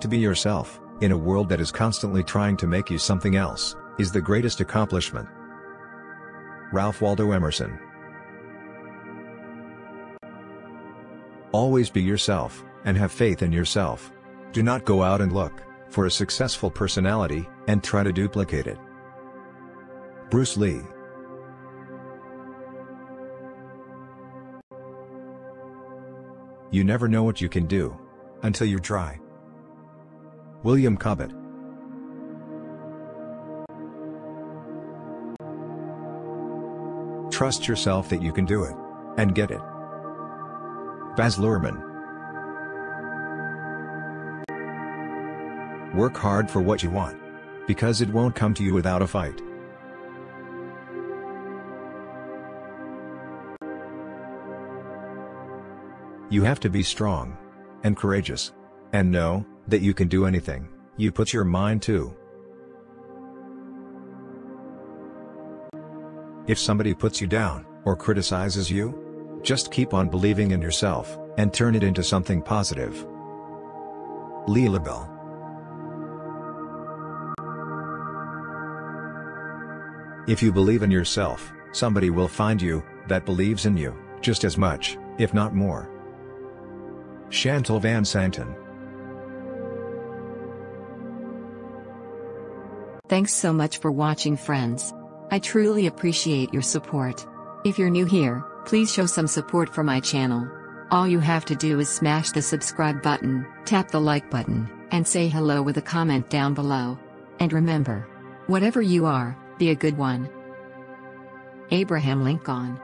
To be yourself, in a world that is constantly trying to make you something else, is the greatest accomplishment. Ralph Waldo Emerson Always be yourself, and have faith in yourself. Do not go out and look for a successful personality, and try to duplicate it. Bruce Lee You never know what you can do. Until you try. William Cobbett Trust yourself that you can do it. And get it. Baz Luhrmann Work hard for what you want. Because it won't come to you without a fight. You have to be strong. And courageous. And know, that you can do anything, you put your mind to. If somebody puts you down, or criticizes you, just keep on believing in yourself, and turn it into something positive. Leah LaBelle If you believe in yourself, somebody will find you, that believes in you, just as much, if not more. Chantal Van Santen Thanks so much for watching friends. I truly appreciate your support. If you're new here, please show some support for my channel. All you have to do is smash the subscribe button, tap the like button, and say hello with a comment down below. And remember, whatever you are, be a good one. Abraham Lincoln